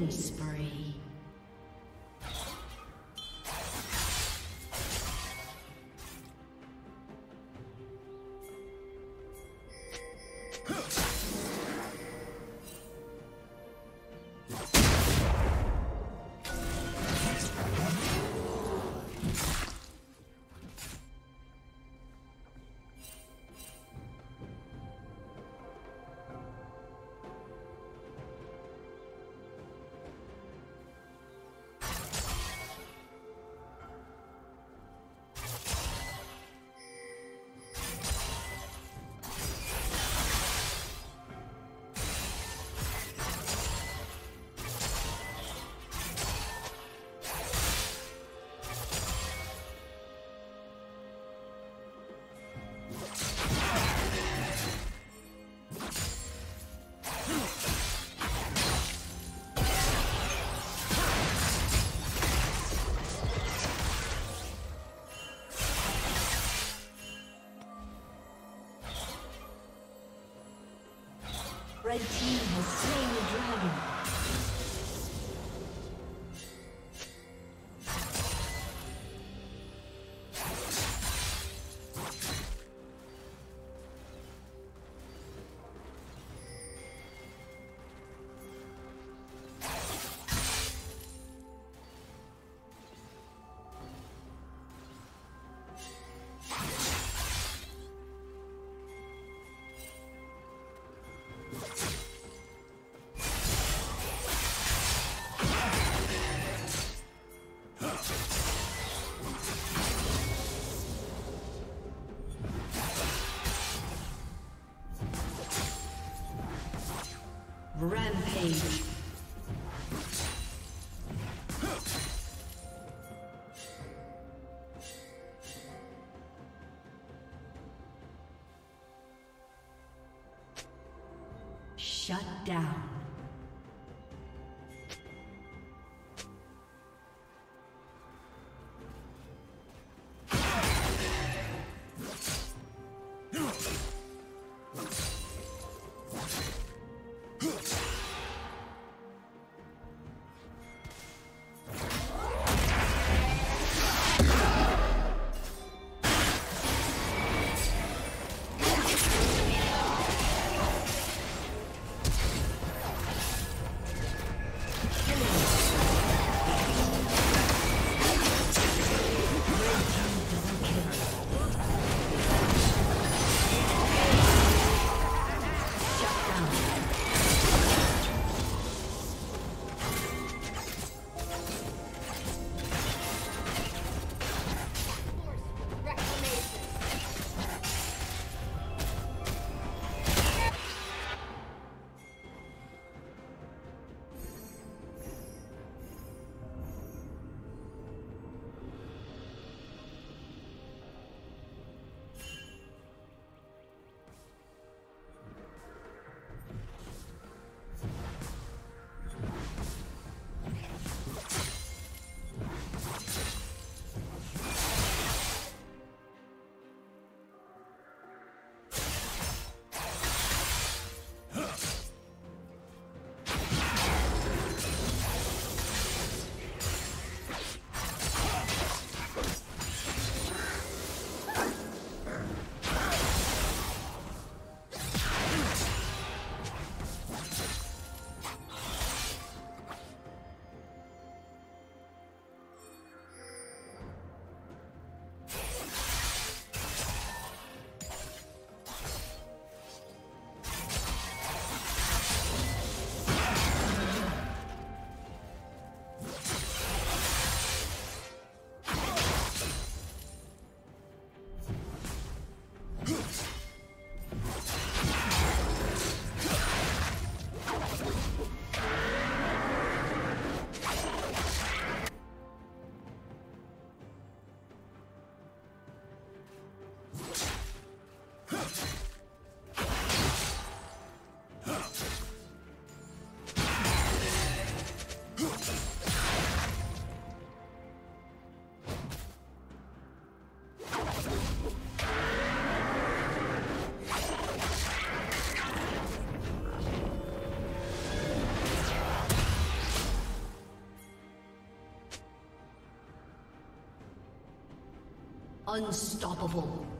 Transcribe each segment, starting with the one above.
Killing Rampage. Shut down. Unstoppable.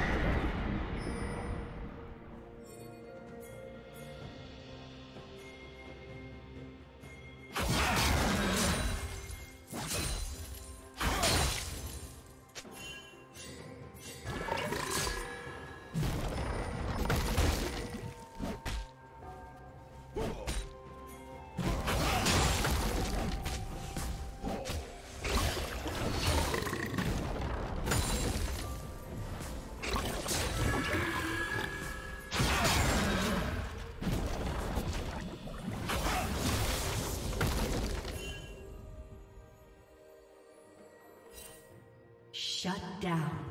Down.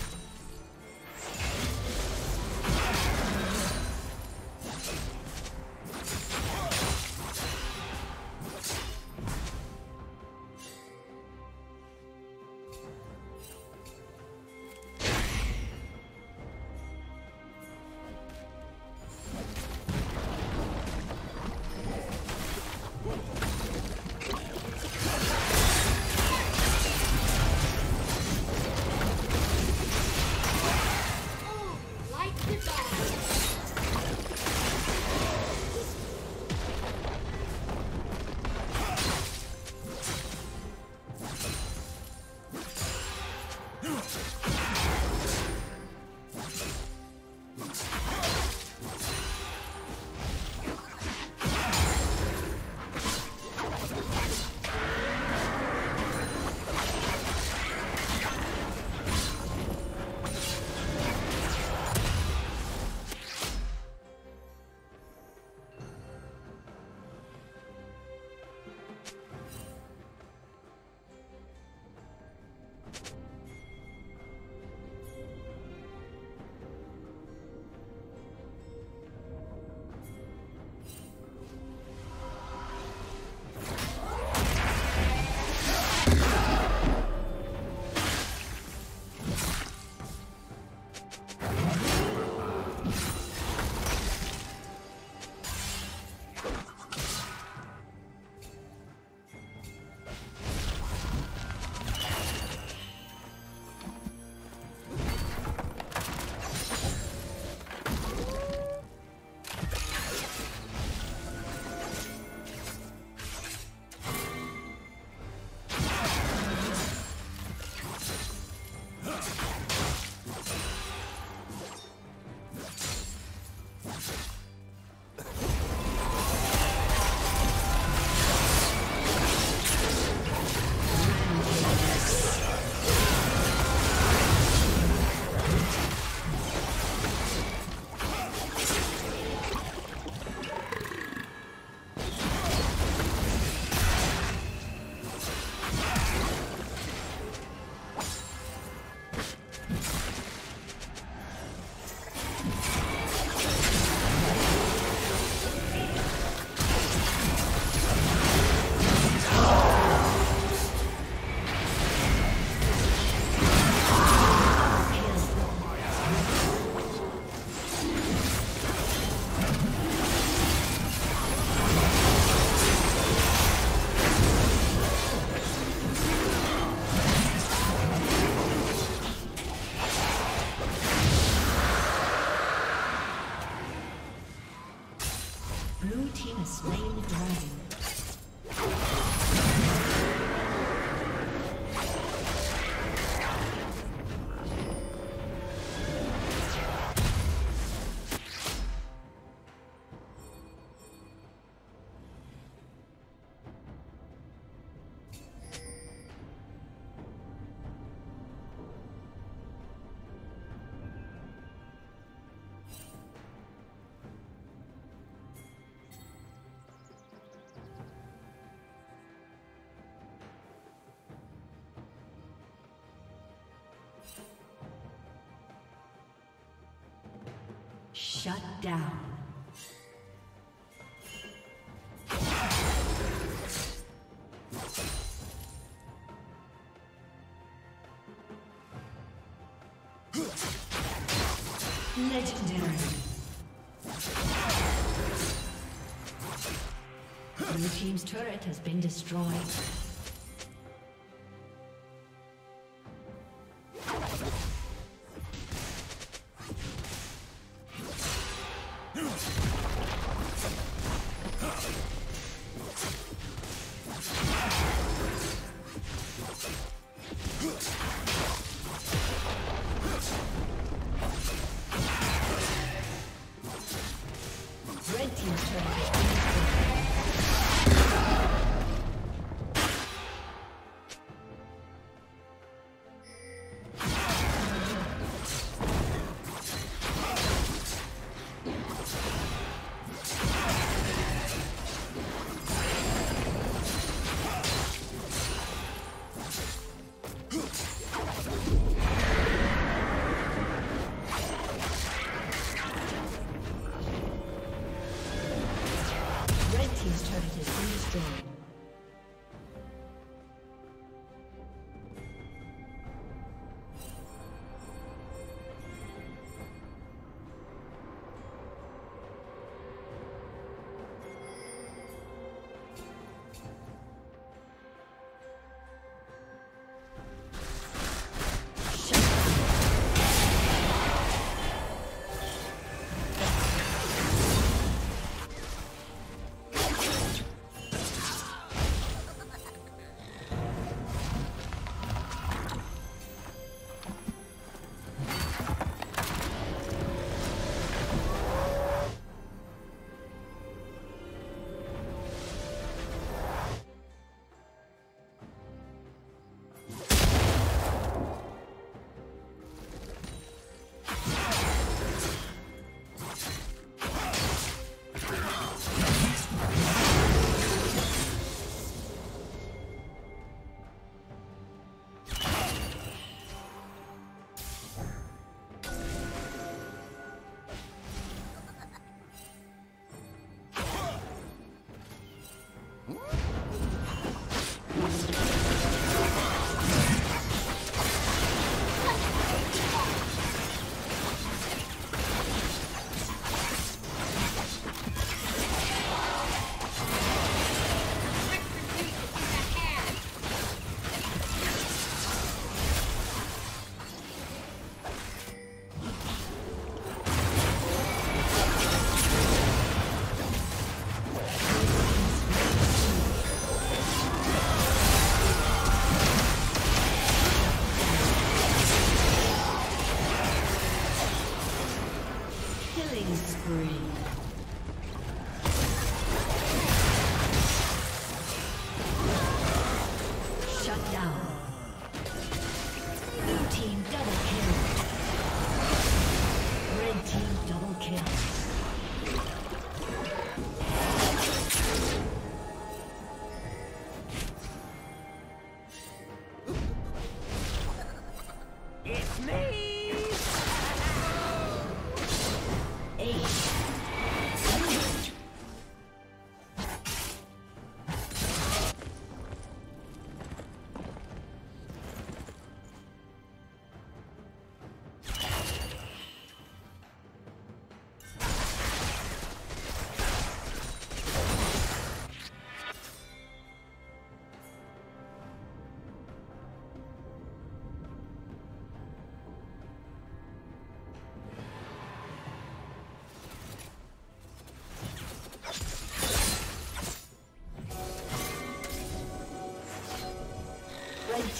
Shut down. Legendary. Blue Team's turret has been destroyed.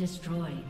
Destroyed.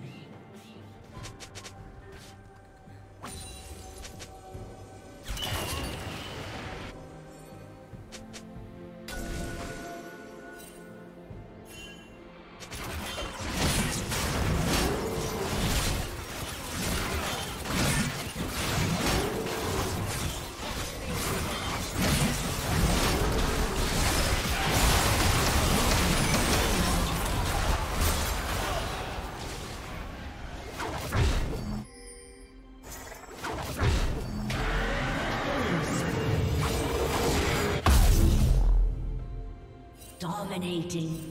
Dominating.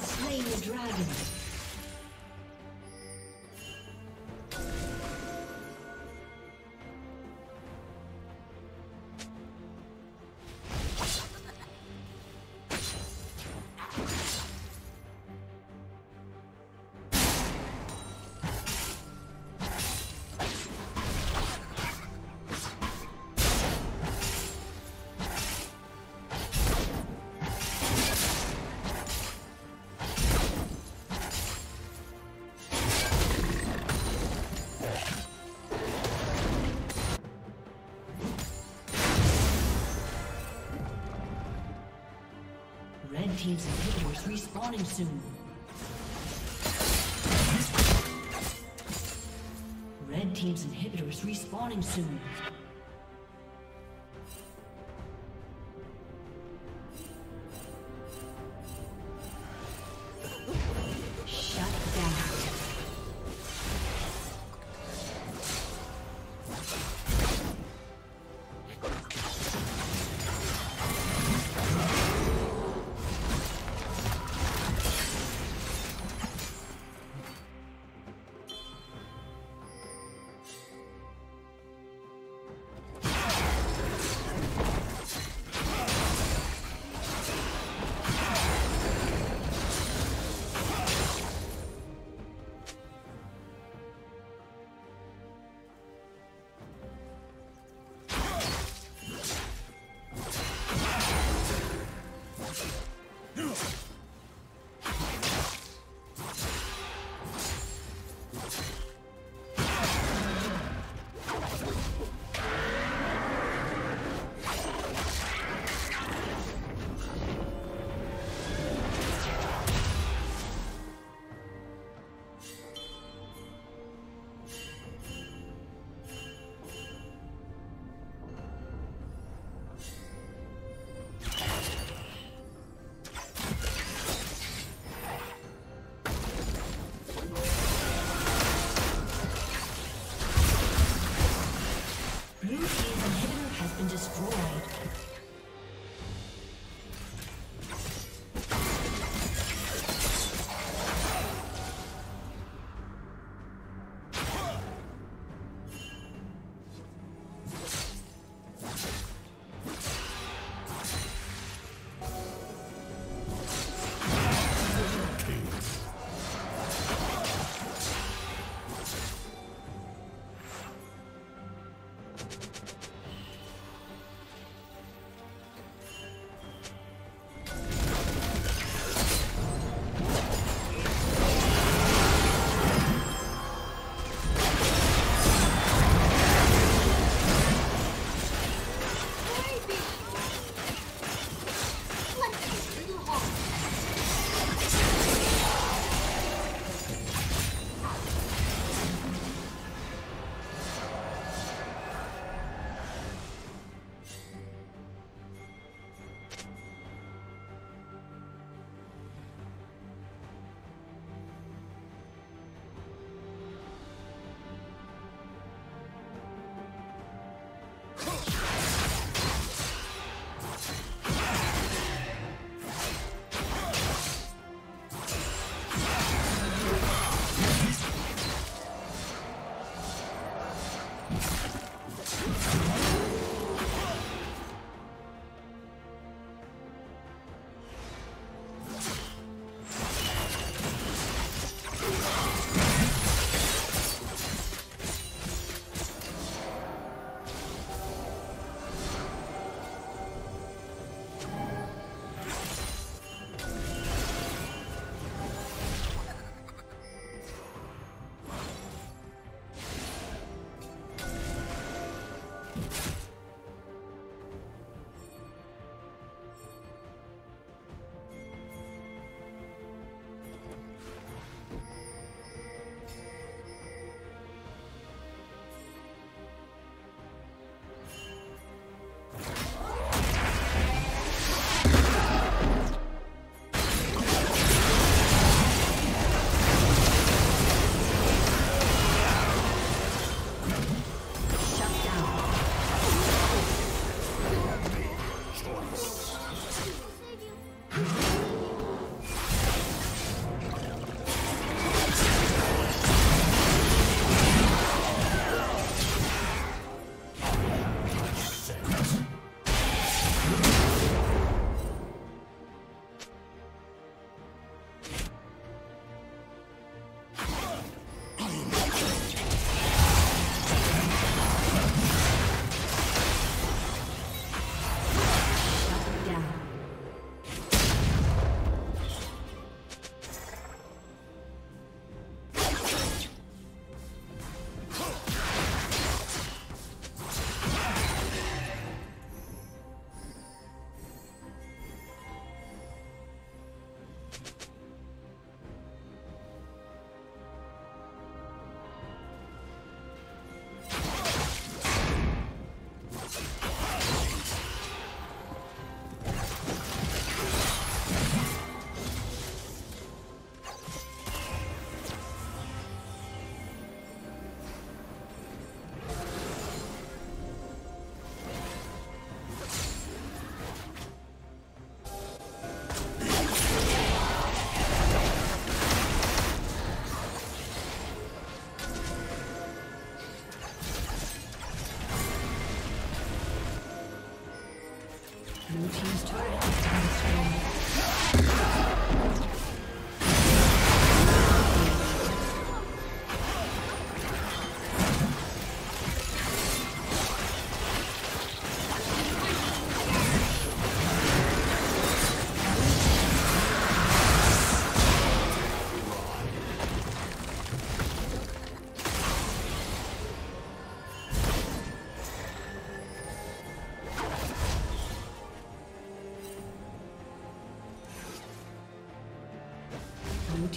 Slain the dragon. Team's inhibitors respawning soon. Red Team's inhibitors respawning soon.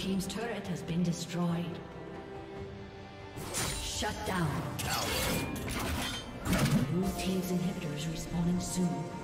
Team's turret has been destroyed. Shut down. Blue team's inhibitor is respawning soon.